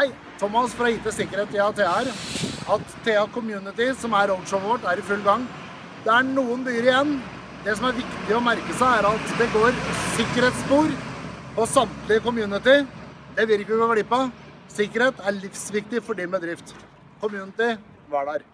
Hei, Thomas fra IT Sikkerhet i ATA her. At Thea Community, som er roadshowet vårt, er i full gang. Det er noen byer igjen. Det som er viktig å merke seg, er at det går sikkerhetsspor på samtlige community. Det vil ikke gå glipp av. Sikkerhet er livsviktig for din bedrift. Community, vær der.